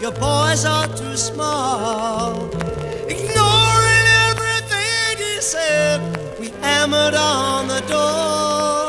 Your boys are too small. Ignoring everything he said, we hammered on the door.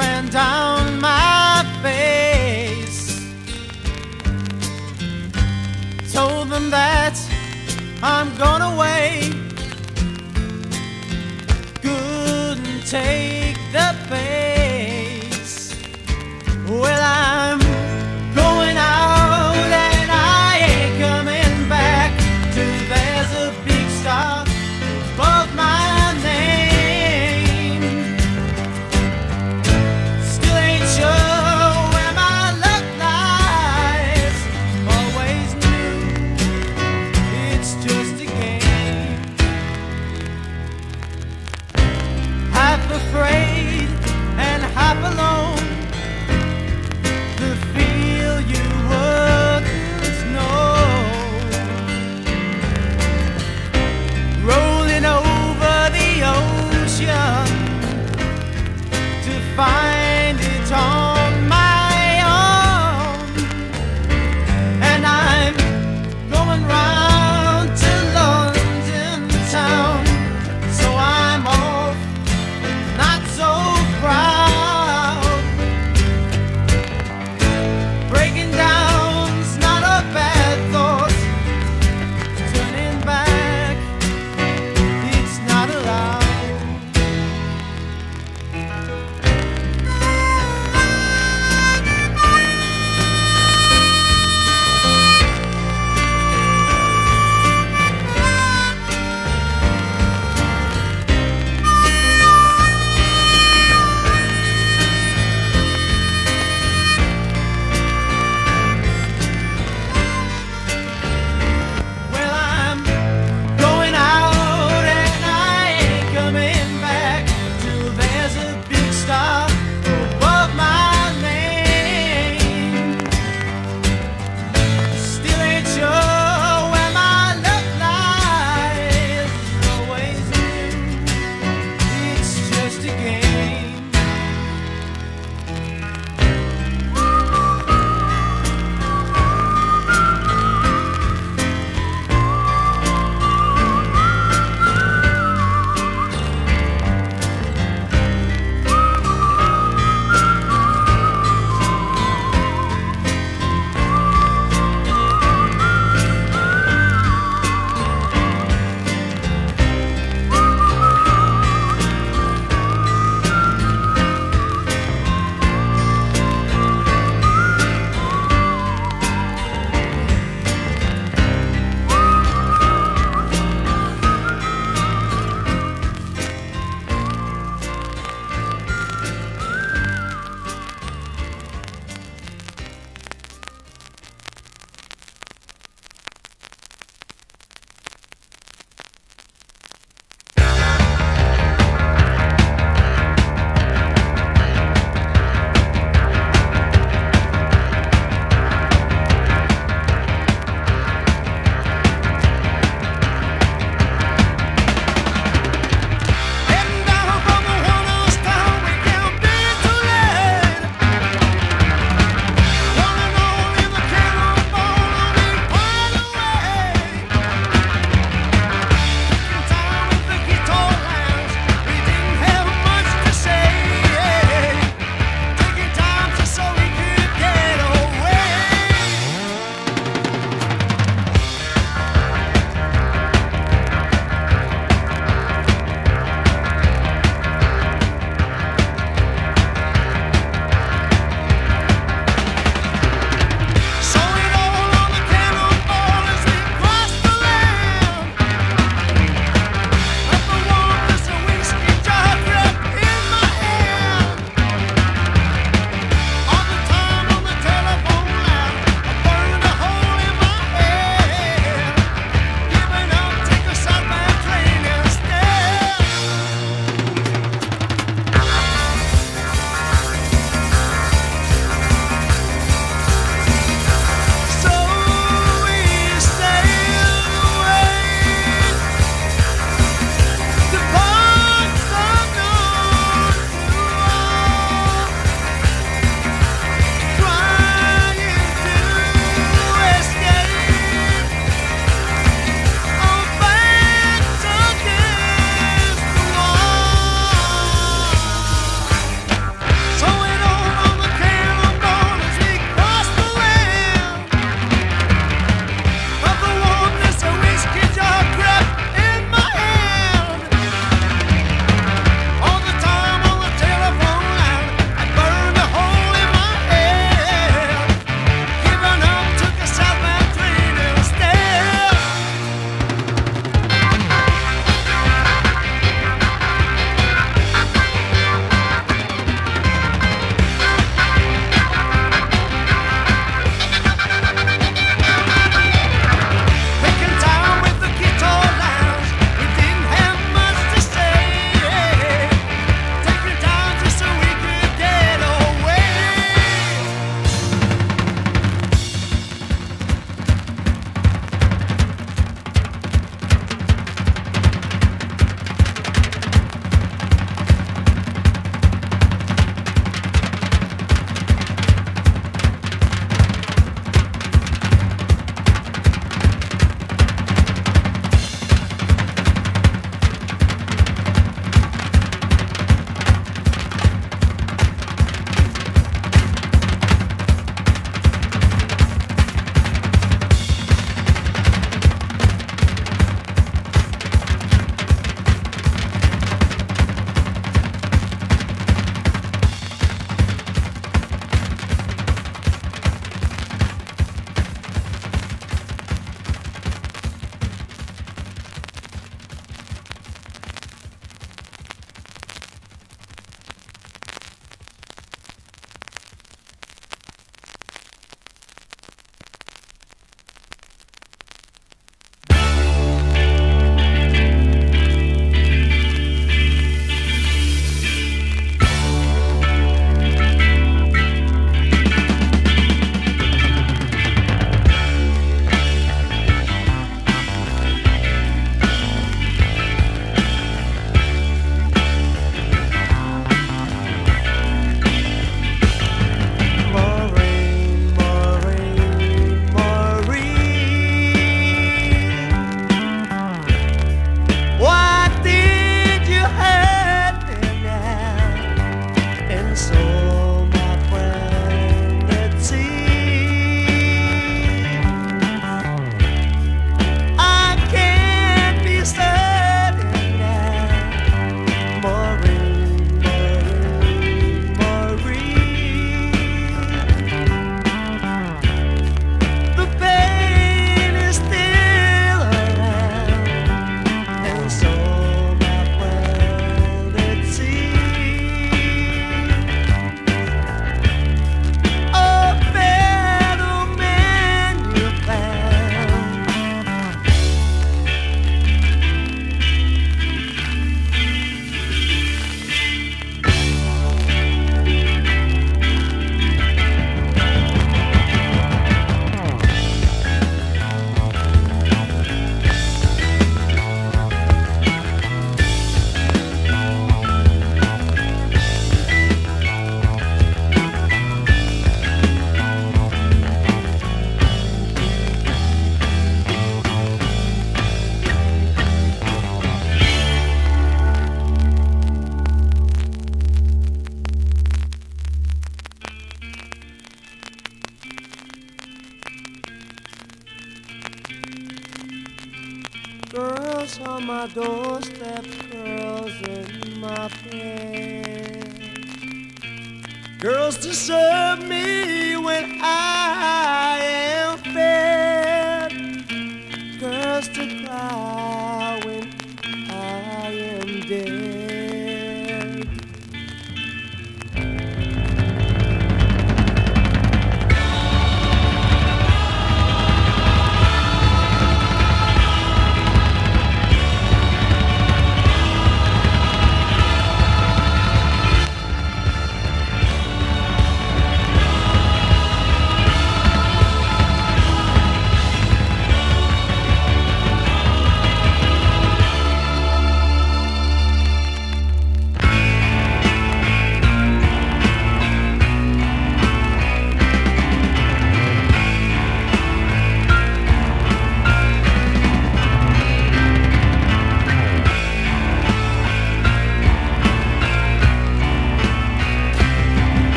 ran down my face. Told them that I'm gone away. Couldn't take the face. Well, I